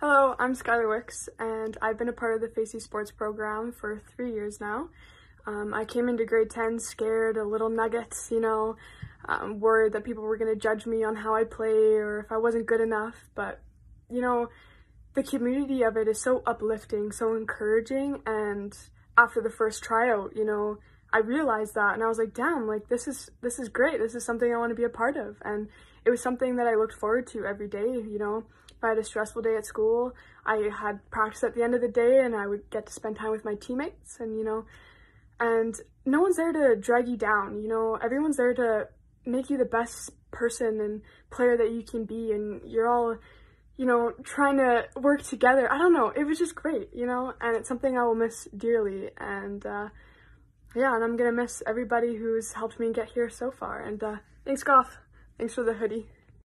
Hello, I'm Skylar Wicks, and I've been a part of the Facey Sports program for three years now. Um, I came into grade 10 scared, a little nuggets, you know, um, worried that people were going to judge me on how I play or if I wasn't good enough. But, you know, the community of it is so uplifting, so encouraging. And after the first tryout, you know, I realized that and I was like, damn, like this is, this is great. This is something I want to be a part of. And it was something that I looked forward to every day, you know. If I had a stressful day at school, I had practice at the end of the day and I would get to spend time with my teammates and, you know, and no one's there to drag you down, you know, everyone's there to make you the best person and player that you can be and you're all, you know, trying to work together. I don't know, it was just great, you know, and it's something I will miss dearly and, uh, yeah, and I'm gonna miss everybody who's helped me get here so far. And uh, thanks, Goff. Thanks for the hoodie.